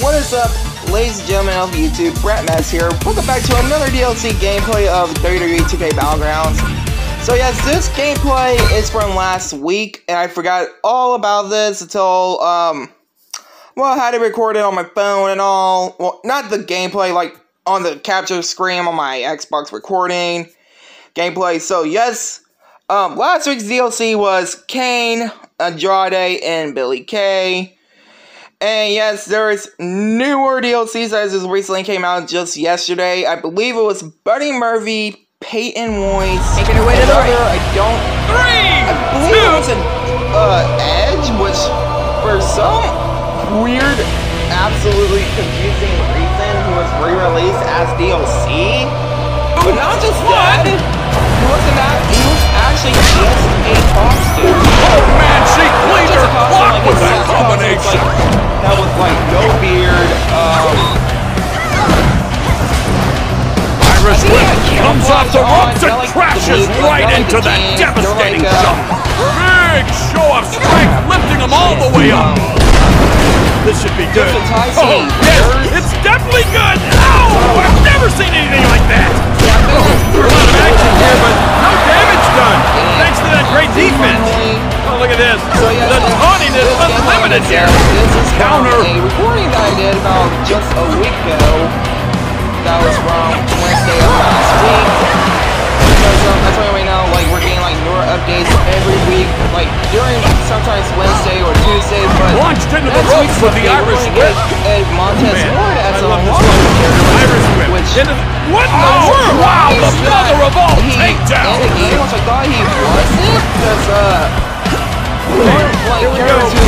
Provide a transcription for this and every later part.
What is up, ladies and gentlemen of YouTube? Brett Mess here. Welcome back to another DLC gameplay of WWE 2K Battlegrounds. So yes, this gameplay is from last week, and I forgot all about this until, um, well, I had it recorded on my phone and all. Well, not the gameplay, like on the capture screen on my Xbox recording gameplay. So yes, um, last week's DLC was Kane, Andrade, and Billie Kay. And yes, there's newer DLCs that just recently came out just yesterday. I believe it was Buddy Murphy, Peyton Royce. Taking it away to the right. I don't. Three, I believe two, it was an uh, Edge, which for some weird, absolutely confusing reason, he was re-released as DLC. But not just that. He wasn't that. He was actually just a costume. Comes off the ropes and crashes right into that devastating jump. Big show of strength, lifting them all the way up. This should be good. Just a tie Oh, yes, it's definitely good. Ow! I've never seen anything like that. Oh, a lot of action here, but no damage done. Thanks to that great defense. Oh, look at this. The tawniness unlimited here. This is from Counter. The next ropes week's with the update, we're Irish whip. Ed Montez Ford as a love this Longboard one. character, Irish whip. which the, what in Oh, the world? Wow, the mother of all he takedowns. in the game, which I thought he wasn't, because uh, one like Here we go. Irish whip.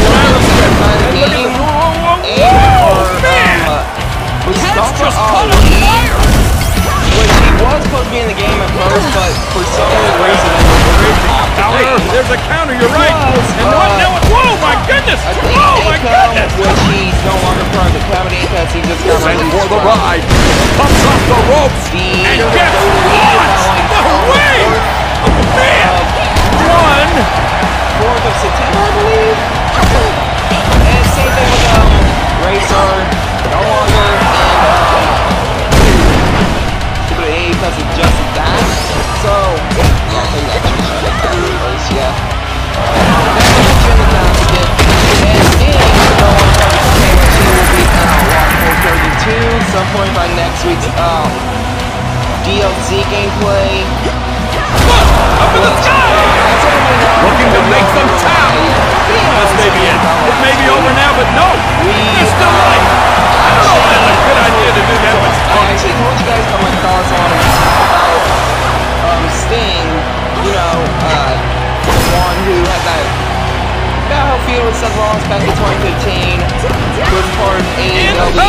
in the And look at game the, whoa, whoa, and whoa, or man. um, uh, Head's just caught on fire. which he was supposed to be in the game at first, but for some reason it was There's a counter. Next week's um, DLC gameplay. Up in the sky. Looking to make them tap. This may be it. It may be over now, but no. There's still life. I don't know if that's a good idea to do that much I actually told you guys about my thoughts on about um, Sting, you know, uh, the one who had that battle feud with Seth Rollins back in 2015, was part of AEW.